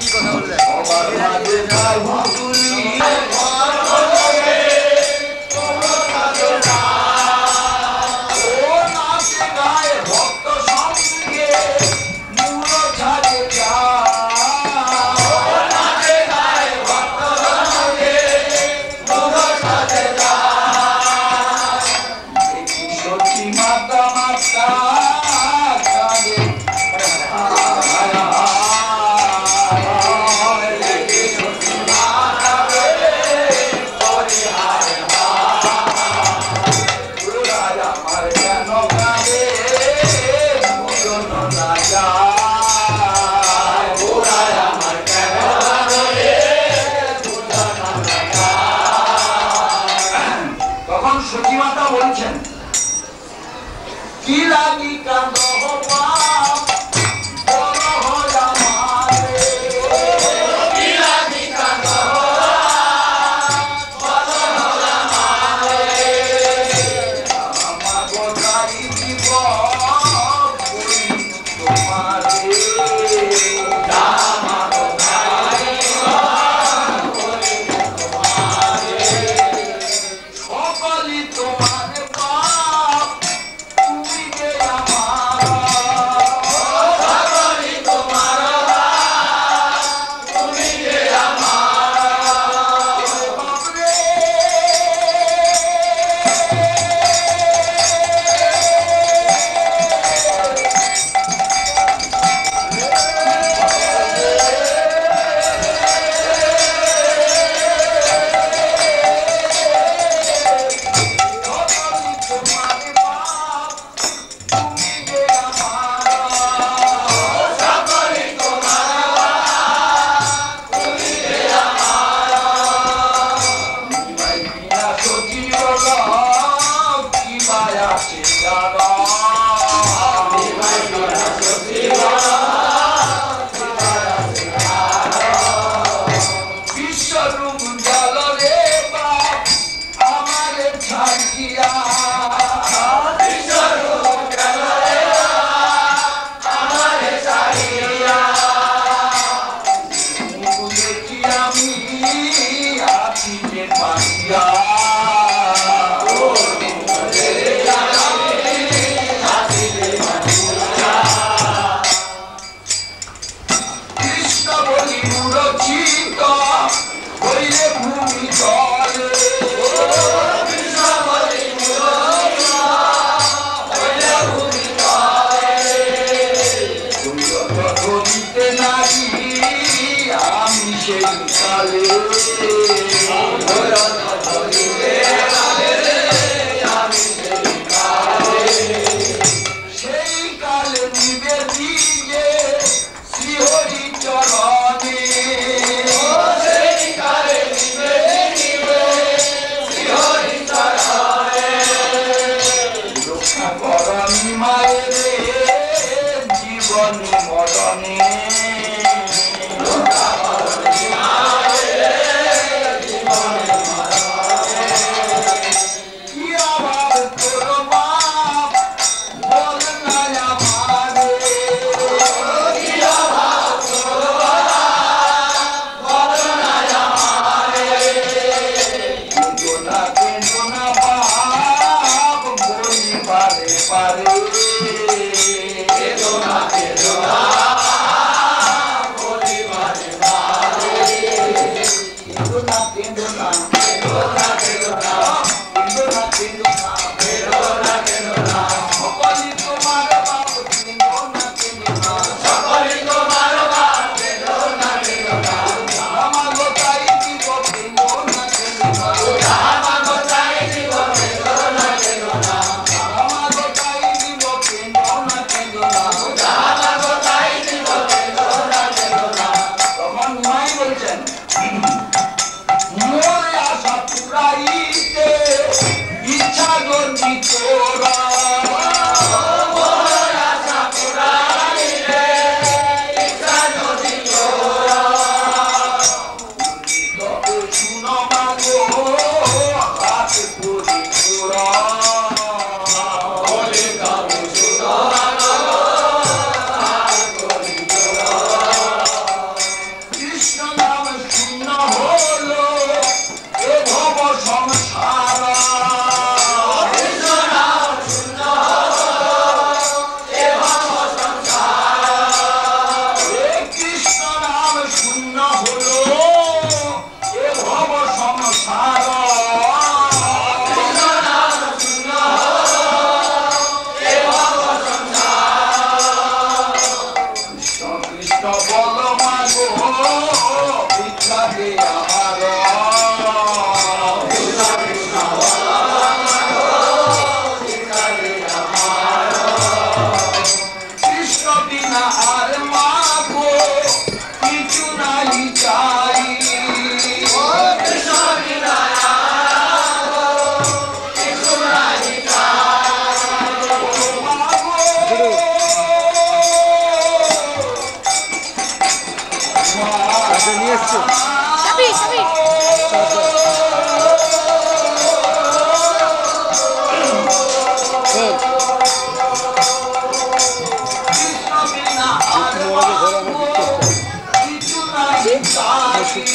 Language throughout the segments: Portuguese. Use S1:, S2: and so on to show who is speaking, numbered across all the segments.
S1: いい子さまで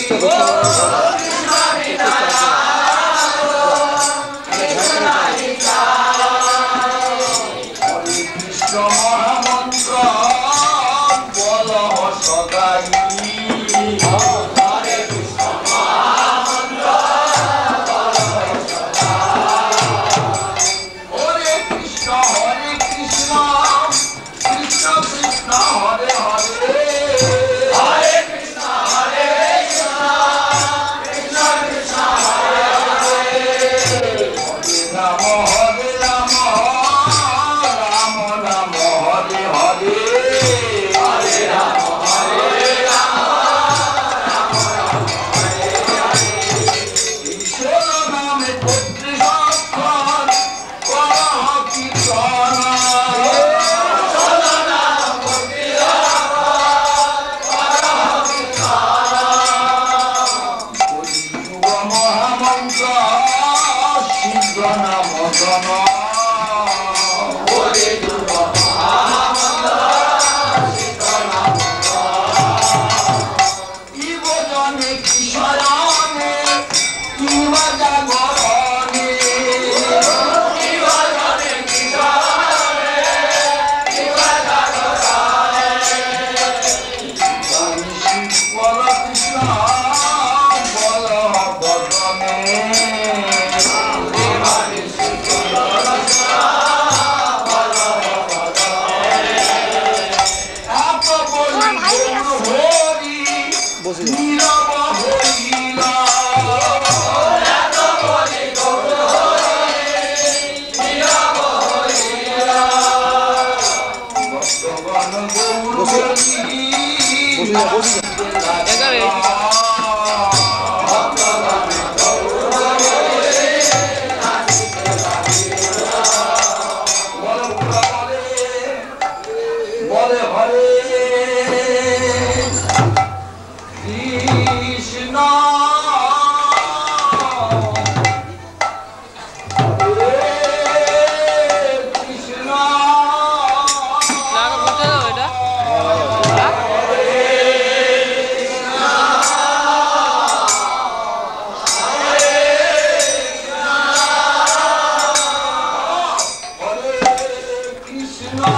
S1: Oh, oh. Ya sabes. de nós.